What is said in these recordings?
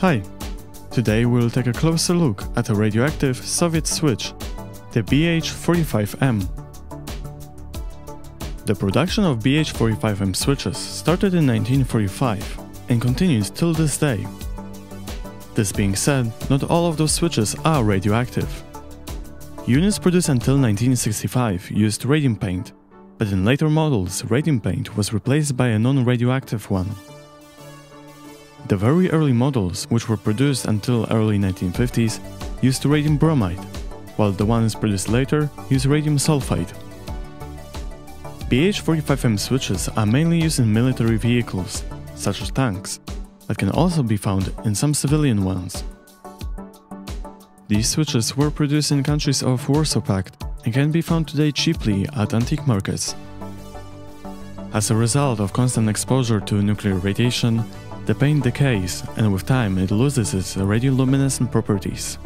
Hi! Today we'll take a closer look at a radioactive Soviet switch, the BH45M. The production of BH45M switches started in 1945 and continues till this day. This being said, not all of those switches are radioactive. Units produced until 1965 used radium paint, but in later models radium paint was replaced by a non-radioactive one. The very early models, which were produced until early 1950s, used radium bromide, while the ones produced later use radium sulfide. BH45M switches are mainly used in military vehicles, such as tanks, but can also be found in some civilian ones. These switches were produced in countries of Warsaw Pact and can be found today cheaply at antique markets. As a result of constant exposure to nuclear radiation, the paint decays and with time it loses its radioluminescent properties.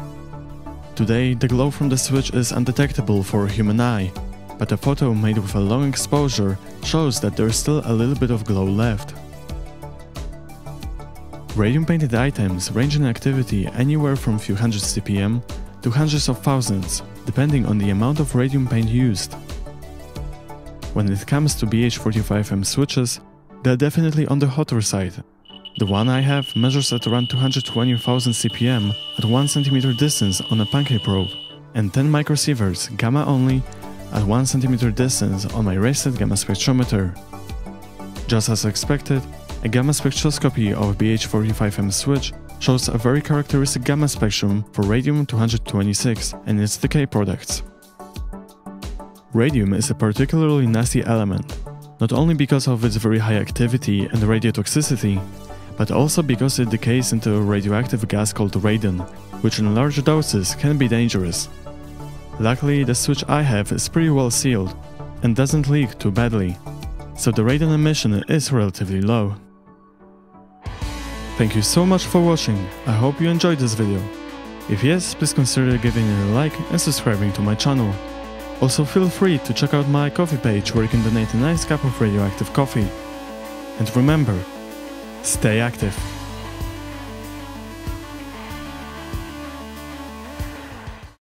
Today, the glow from the switch is undetectable for a human eye, but a photo made with a long exposure shows that there is still a little bit of glow left. Radium painted items range in activity anywhere from few hundred CPM to hundreds of thousands, depending on the amount of radium paint used. When it comes to BH45M switches, they're definitely on the hotter side, the one I have measures at around 220,000 CPM at 1 cm distance on a pancake probe, and 10 microsieverts gamma only at 1 cm distance on my Raysid gamma spectrometer. Just as expected, a gamma spectroscopy of BH45M switch shows a very characteristic gamma spectrum for radium-226 and its decay products. Radium is a particularly nasty element, not only because of its very high activity and radiotoxicity, but also because it decays into a radioactive gas called radon, which in large doses can be dangerous. Luckily, the switch I have is pretty well sealed and doesn't leak too badly, so the radon emission is relatively low. Thank you so much for watching, I hope you enjoyed this video. If yes, please consider giving it a like and subscribing to my channel. Also feel free to check out my Ko-fi page where you can donate a nice cup of radioactive coffee. And remember, Stay active.